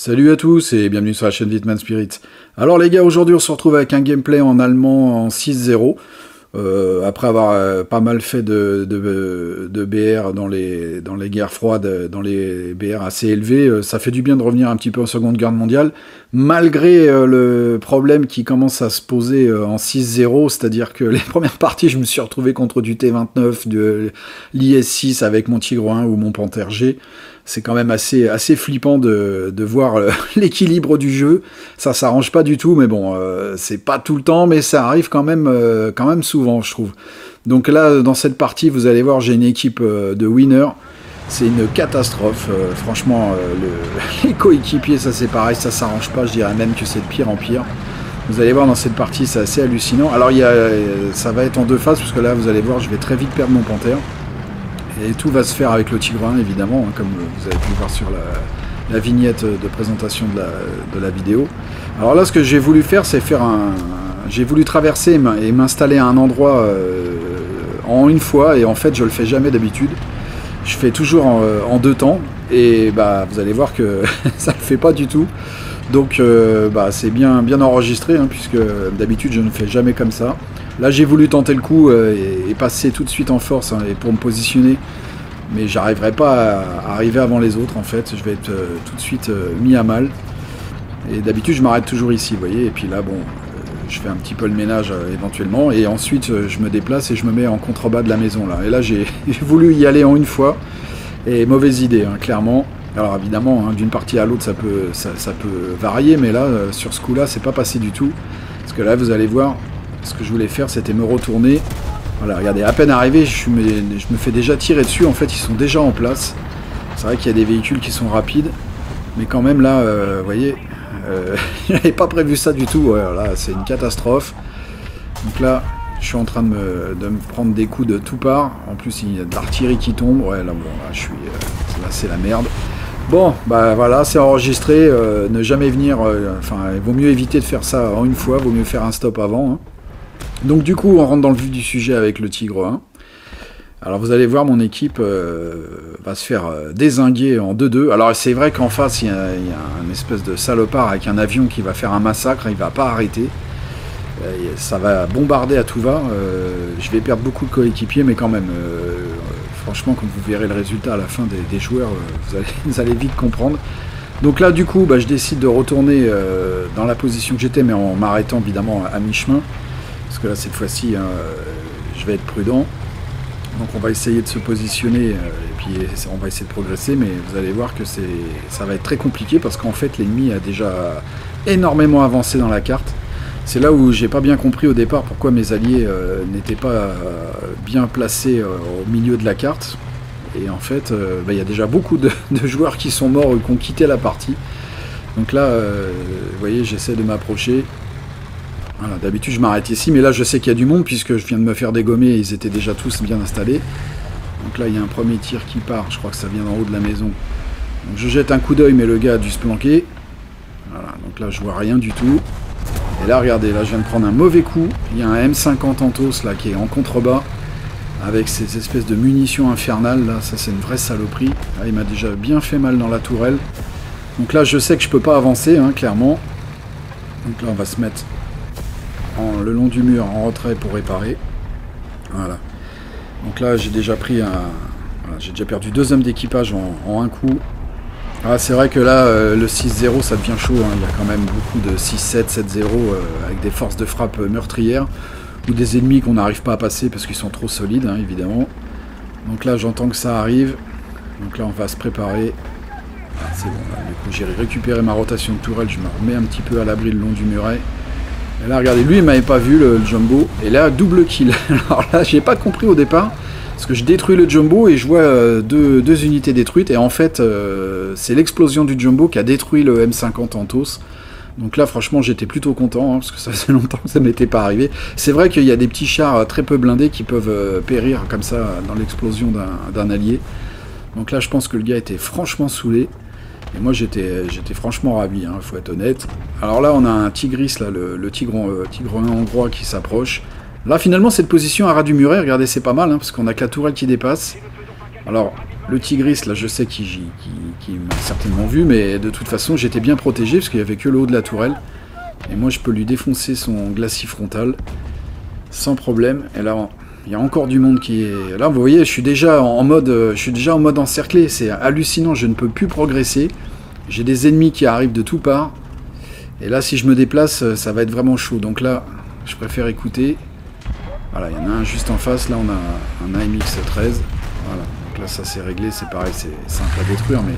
Salut à tous et bienvenue sur la chaîne Vitman Spirit. Alors les gars, aujourd'hui on se retrouve avec un gameplay en allemand en 6-0. Euh, après avoir euh, pas mal fait de, de, BR dans les, dans les guerres froides, dans les BR assez élevés, euh, ça fait du bien de revenir un petit peu en Seconde Guerre mondiale, malgré le problème qui commence à se poser en 6-0, c'est-à-dire que les premières parties, je me suis retrouvé contre du T-29, de l'IS-6 avec mon Tigre 1 ou mon Panther G c'est quand même assez, assez flippant de, de voir euh, l'équilibre du jeu. Ça s'arrange pas du tout, mais bon, euh, c'est pas tout le temps, mais ça arrive quand même, euh, quand même souvent, je trouve. Donc là, dans cette partie, vous allez voir, j'ai une équipe de winners. C'est une catastrophe. franchement, le, les coéquipiers, ça c'est pareil, ça s'arrange pas. Je dirais même que c'est de pire en pire. Vous allez voir dans cette partie, c'est assez hallucinant. Alors, y a, ça va être en deux phases, parce que là, vous allez voir, je vais très vite perdre mon panthère. Et tout va se faire avec le Tigre 1, évidemment, hein, comme vous avez pu voir sur la, vignette de présentation de la, vidéo. Alors là, ce que j'ai voulu faire, c'est faire un... J'ai voulu traverser et m'installer à un endroit euh, en une fois, et en fait, je le fais jamais d'habitude. Je fais toujours en, deux temps, et bah, vous allez voir que ça ne le fait pas du tout. Donc euh, bah, c'est bien, bien enregistré, hein, puisque d'habitude je ne fais jamais comme ça. Là, j'ai voulu tenter le coup euh, et, passer tout de suite en force hein, et pour me positionner. Mais j'arriverai pas à, arriver avant les autres en fait. Je vais être euh, tout de suite euh, mis à mal. Et d'habitude, je m'arrête toujours ici, vous voyez. Et puis là, bon, je fais un petit peu le ménage éventuellement. Et ensuite, je me déplace et je me mets en contrebas de la maison là. Et là, j'ai voulu y aller en une fois. Et mauvaise idée, hein, clairement. Alors évidemment, hein, d'une partie à l'autre, ça peut, ça, peut varier, mais là, sur ce coup-là, c'est pas passé du tout. Parce que là, vous allez voir, ce que je voulais faire, c'était me retourner. Voilà, regardez, à peine arrivé, je me, fais déjà tirer dessus. En fait, ils sont déjà en place. C'est vrai qu'il y a des véhicules qui sont rapides. Mais quand même, là, euh, vous voyez, euh, je n'avais pas prévu ça du tout. Voilà, c'est une catastrophe. Donc là, je suis en train de me, prendre des coups de tout part. En plus, il y a de l'artillerie qui tombe. Ouais, là, bon, là, je suis, euh, là, c'est la merde. Bon, bah voilà, c'est enregistré. ne jamais venir. enfin, il vaut mieux éviter de faire ça en une fois. Vaut mieux faire un stop avant. Hein. Donc du coup, on rentre dans le vif du sujet avec le Tigre 1. Alors vous allez voir, mon équipe euh, va se faire euh, désinguer en 2-2. Alors c'est vrai qu'en face, il y, a, un espèce de salopard avec un avion qui va faire un massacre, il va pas arrêter. Euh, ça va bombarder à tout va. je vais perdre beaucoup de coéquipiers, mais quand même, franchement, quand vous verrez le résultat à la fin des, joueurs, vous allez, vite comprendre. Donc là, du coup, bah, je décide de retourner dans la position que j'étais, mais en m'arrêtant évidemment à mi-chemin. Parce que là, cette fois-ci, hein, je vais être prudent. Donc on va essayer de se positionner euh, et puis on va essayer de progresser, mais vous allez voir que ça va être très compliqué parce qu'en fait l'ennemi a déjà énormément avancé dans la carte. C'est là où j'ai pas bien compris au départ pourquoi mes alliés euh, n'étaient pas euh, bien placés au milieu de la carte. Et en fait, bah, il y a déjà beaucoup de, joueurs qui sont morts ou qui ont quitté la partie. Donc là, vous voyez, j'essaie de m'approcher. Voilà, d'habitude je m'arrête ici, mais là je sais qu'il y a du monde puisque je viens de me faire dégommer et ils étaient déjà tous bien installés. Donc là il y a un premier tir qui part, je crois que ça vient d'en haut de la maison. Donc je jette un coup d'œil mais le gars a dû se planquer. Voilà, donc là je vois rien du tout. Et là regardez, là je viens de prendre un mauvais coup. Il y a un M50 Antos là qui est en contrebas avec ces espèces de munitions infernales là, ça c'est une vraie saloperie. Là, il m'a déjà bien fait mal dans la tourelle. Donc là je sais que je peux pas avancer hein, clairement. Donc là on va se mettre le long du mur en retrait pour réparer. Voilà. Donc là, j'ai déjà pris un... j'ai déjà perdu deux hommes d'équipage en, un coup. Ah, c'est vrai que là, euh, le 6-0, ça devient chaud. Hein. Il y a quand même beaucoup de 6-7, 7-0 euh, avec des forces de frappe meurtrières ou des ennemis qu'on n'arrive pas à passer parce qu'ils sont trop solides, hein, évidemment. Donc là, j'entends que ça arrive. Donc là, on va se préparer. Ah, c'est bon, du coup, j'ai récupéré ma rotation de tourelle. Je me remets un petit peu à l'abri le long du muret. Et là, regardez, lui, il m'avait pas vu, le, jumbo. Et là, double kill. Alors là, j'ai pas compris au départ. Parce que je détruis le jumbo et je vois euh, deux, unités détruites. Et en fait, euh, c'est l'explosion du jumbo qui a détruit le M50 Antos. Donc là, franchement, j'étais plutôt content, hein, parce que ça faisait longtemps que ça m'était pas arrivé. C'est vrai qu'il y a des petits chars euh, très peu blindés qui peuvent périr comme ça dans l'explosion d'un allié. Donc là, je pense que le gars était franchement saoulé. Et moi j'étais franchement ravi, hein, faut être honnête. Alors là on a un tigris, là, le, tigre, euh, hongrois qui s'approche. Là finalement cette position à ras du muret, regardez c'est pas mal, hein, parce qu'on a que la tourelle qui dépasse. Alors le tigris, là, je sais qu'il m'a certainement vu, mais de toute façon, j'étais bien protégé parce qu'il n'y avait que le haut de la tourelle. Et moi, je peux lui défoncer son glacis frontal sans problème. Et là, il y a encore du monde qui est... Là, vous voyez, je suis déjà en mode, je suis déjà en mode encerclé. C'est hallucinant, je ne peux plus progresser. J'ai des ennemis qui arrivent de toutes parts. Et là, si je me déplace, ça va être vraiment chaud. Donc là, je préfère écouter. Voilà, il y en a un juste en face. Là, on a un AMX-13. Voilà là ça c'est réglé, c'est pareil, c'est simple à détruire, mais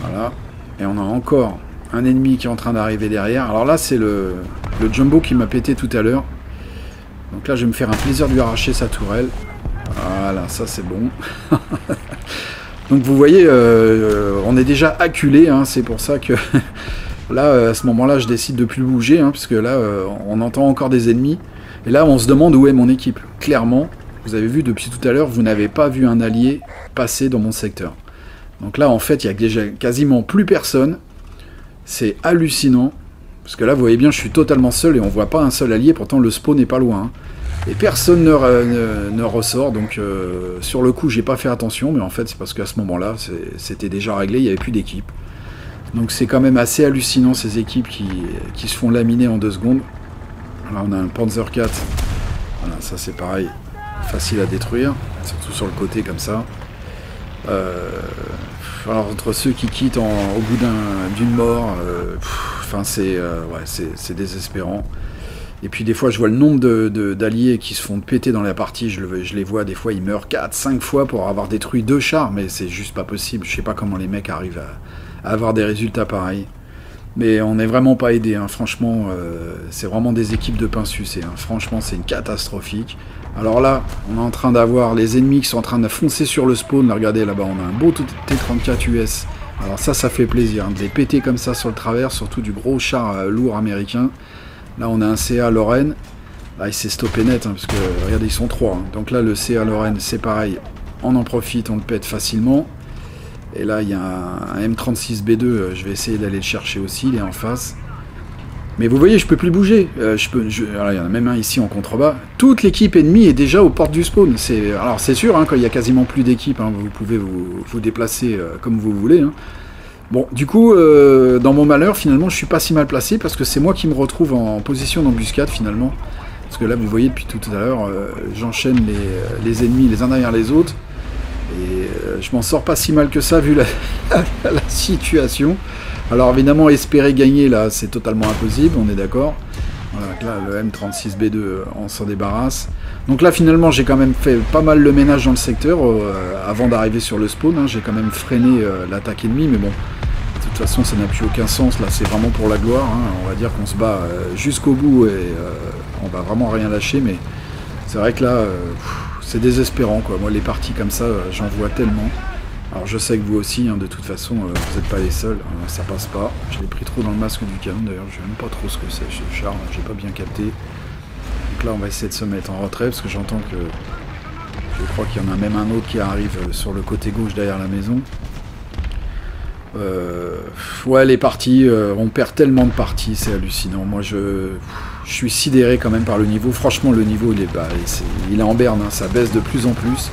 voilà. Et on a encore un ennemi qui est en train d'arriver derrière. Alors là c'est le, le jumbo qui m'a pété tout à l'heure. Donc là je vais me faire un plaisir de lui arracher sa tourelle. Voilà, ça c'est bon. Donc vous voyez, euh, on est déjà acculé, hein, c'est pour ça que là, à ce moment-là, je décide de plus bouger, hein, puisque là, euh, on entend encore des ennemis. Et là, on se demande où est mon équipe. Clairement, vous avez vu depuis tout à l'heure, vous n'avez pas vu un allié passer dans mon secteur. Donc là, en fait, il y a déjà quasiment plus personne. C'est hallucinant. Parce que là, vous voyez bien, je suis totalement seul et on voit pas un seul allié. Pourtant, le spawn n'est pas loin. Hein. Et personne ne, ressort. Donc, euh, sur le coup, j'ai pas fait attention. Mais en fait, c'est parce qu'à ce moment-là, c'était déjà réglé. Il n'y avait plus d'équipe. Donc, c'est quand même assez hallucinant ces équipes qui, se font laminer en deux secondes. Là, on a un Panzer 4. Voilà, ça c'est pareil facile à détruire, surtout sur le côté comme ça. Euh, alors entre ceux qui quittent au bout d'une mort, euh, enfin euh, c'est désespérant. Et puis des fois je vois le nombre d'alliés qui se font péter dans la partie, je, je, les vois des fois ils meurent 4, 5 fois pour avoir détruit deux chars, mais c'est juste pas possible. Je sais pas comment les mecs arrivent à, avoir des résultats pareils. Mais on n'est vraiment pas aidé, hein. franchement, c'est vraiment des équipes de pain sucé. Hein. Franchement, c'est une catastrophique. Alors là, on est en train d'avoir les ennemis qui sont en train de foncer sur le spawn. regardez là-bas, on a un beau T-34 US. Alors ça, ça fait plaisir, hein, de les péter comme ça sur le travers, surtout du gros char euh, lourd américain. Là, on a un CA Lorraine. Là, il s'est stoppé net, hein, parce que, regardez, ils sont trois. Hein. Donc là, le CA Lorraine, c'est pareil. On en profite, on le pète facilement. Et là, il y a un, un M36B2, euh, je vais essayer d'aller le chercher aussi, il est en face. Mais vous voyez, je peux plus bouger. Euh, je peux, il y en a même un ici en contrebas. Toute l'équipe ennemie est déjà aux portes du spawn. Alors c'est sûr, hein, quand il y a quasiment plus d'équipe, hein, vous pouvez vous, déplacer euh, comme vous voulez. Hein. Bon, du coup, euh, dans mon malheur, finalement, je suis pas si mal placé parce que c'est moi qui me retrouve en position d'embuscade finalement. Parce que là, vous voyez depuis tout à l'heure, j'enchaîne les, ennemis les uns derrière les autres. Et je m'en sors pas si mal que ça vu la situation. Alors évidemment, espérer gagner là, c'est totalement impossible, on est d'accord. Là, le M36B2, on s'en débarrasse. Donc là, finalement, j'ai quand même fait pas mal le ménage dans le secteur euh, avant d'arriver sur le spawn. Hein. j'ai quand même freiné euh, l'attaque ennemie, mais bon, de toute façon, ça n'a plus aucun sens. Là, c'est vraiment pour la gloire. Hein. On va dire qu'on se bat euh, jusqu'au bout et on va vraiment rien lâcher. Mais c'est vrai que là, c'est désespérant. Quoi. Moi, les parties comme ça, j'en vois tellement. Alors je sais que vous aussi, hein, de toute façon, euh, vous n'êtes pas les seuls, hein, ça passe pas. Je l'ai pris trop dans le masque du canon d'ailleurs, je sais même pas trop ce que c'est ce char, j'ai pas bien capté. Donc là on va essayer de se mettre en retrait parce que j'entends que je crois qu'il y en a même un autre qui arrive euh, sur le côté gauche derrière la maison. Euh, ouais les parties, on perd tellement de parties, c'est hallucinant. Moi je, je, suis sidéré quand même par le niveau. Franchement le niveau il est, il en berne, hein. ça baisse de plus en plus.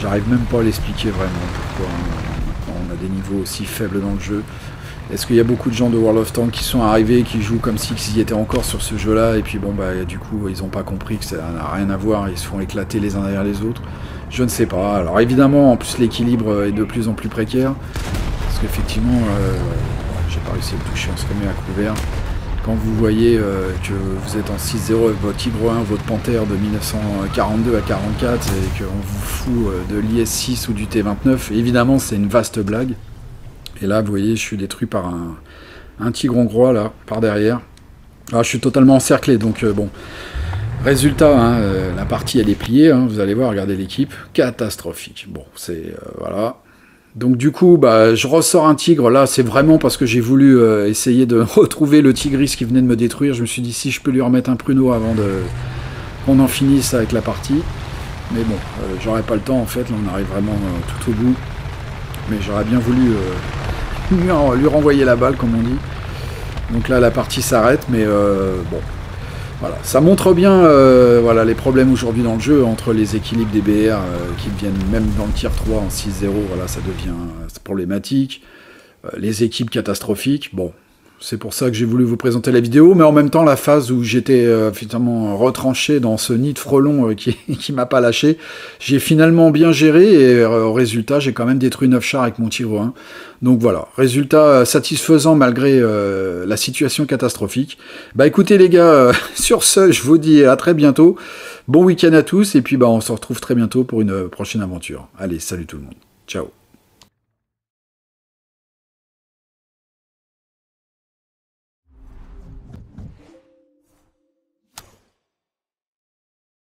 J'arrive même pas à l'expliquer vraiment pourquoi on a des niveaux aussi faibles dans le jeu. Est-ce qu'il y a beaucoup de gens de World of Tanks qui sont arrivés, qui jouent comme s'ils étaient encore sur ce jeu-là, et puis bon, bah du coup, ils n'ont pas compris que ça n'a rien à voir, ils se font éclater les uns derrière les autres Je ne sais pas. Alors évidemment, en plus, l'équilibre est de plus en plus précaire, parce qu'effectivement, euh, j'ai pas réussi à le toucher, on se remet à couvert quand vous voyez euh, que vous êtes en 6-0 avec votre Tigre 1, votre Panthère de 1942 à 44 et qu'on vous fout euh, de l'IS-6 ou du T-29, évidemment c'est une vaste blague. Et là, vous voyez, je suis détruit par un, tigre hongrois, là, par derrière. Alors, je suis totalement encerclé, donc euh, bon. Résultat, hein, la partie elle est pliée, hein, vous allez voir, regardez l'équipe, catastrophique. Bon, c'est... voilà. Donc du coup, bah, je ressors un tigre. Là, c'est vraiment parce que j'ai voulu euh, essayer de retrouver le tigris qui venait de me détruire. Je me suis dit si je peux lui remettre un pruneau avant de qu'on en finisse avec la partie. Mais bon, euh, j'aurais pas le temps en fait. Là, on arrive vraiment euh, tout au bout. Mais j'aurais bien voulu lui, renvoyer la balle, comme on dit. Donc là, la partie s'arrête. Mais bon, Voilà, ça montre bien voilà, les problèmes aujourd'hui dans le jeu entre les équilibres des BR qui deviennent même dans le tier 3 en 6-0, voilà, ça devient problématique. les équipes catastrophiques, bon, c'est pour ça que j'ai voulu vous présenter la vidéo, mais en même temps, la phase où j'étais euh, finalement retranché dans ce nid de frelons euh, qui, qui m'a pas lâché, j'ai finalement bien géré et euh, au résultat, j'ai quand même détruit 9 chars avec mon Tiro 1. Donc voilà, résultat satisfaisant malgré la situation catastrophique. Bah écoutez les gars, sur ce, je vous dis à très bientôt. Bon week-end à tous et puis bah on se retrouve très bientôt pour une prochaine aventure. Allez, salut tout le monde. Ciao.